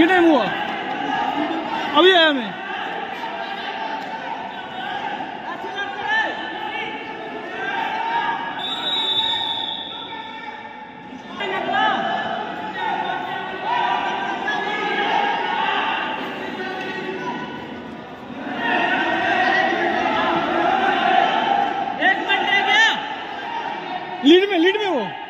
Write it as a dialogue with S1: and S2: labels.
S1: कितने टाइम हुआ? अभी आया मैं। लीड में लीड में वो।